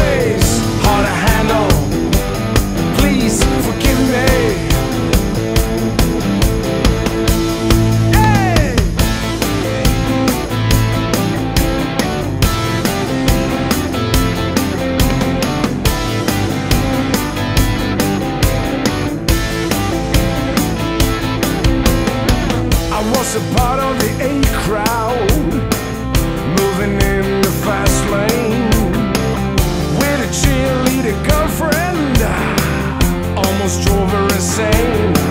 Hey. Drove her insane.